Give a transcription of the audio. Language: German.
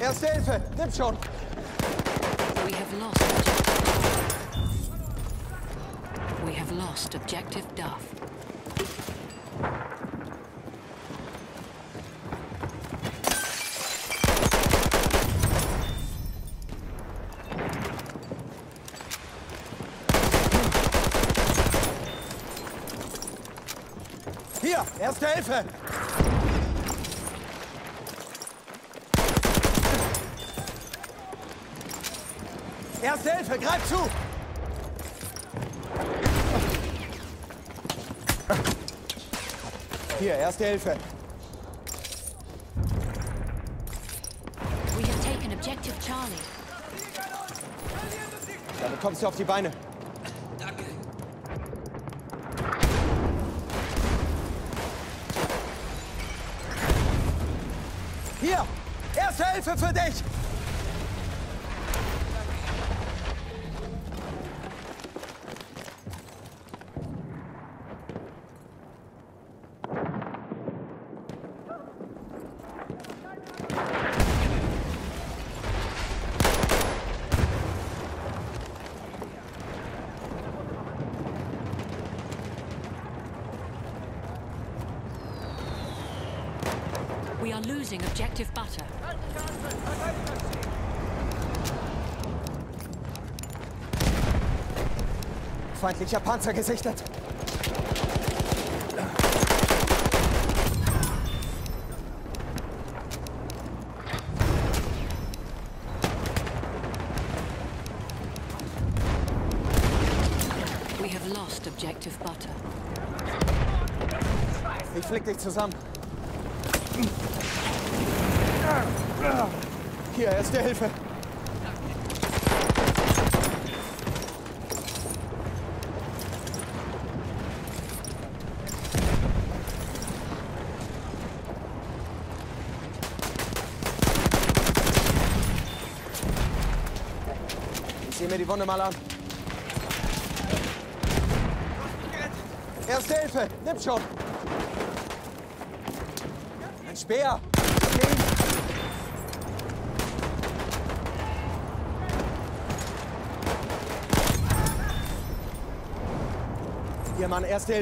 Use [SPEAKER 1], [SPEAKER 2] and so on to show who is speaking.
[SPEAKER 1] Erste Hilfe, nimm schon.
[SPEAKER 2] We have lost objective. We have lost objective Duff.
[SPEAKER 1] Hier, erste Hilfe. Erste Hilfe, greif zu. Hier, erste Hilfe.
[SPEAKER 2] We have taken objective Charlie.
[SPEAKER 1] Damit kommst du auf die Beine. Hier, erste Hilfe für dich.
[SPEAKER 2] We are losing objective Butter.
[SPEAKER 1] Feindlicher Panzer gesichtet.
[SPEAKER 2] We have lost objective Butter.
[SPEAKER 1] Ich flick dich zusammen. Hier, erste Hilfe. Ich sehe mir die Wunde mal an. Erste Hilfe, nimm schon. Ein Speer. Hier, Mann, erste Hilfe.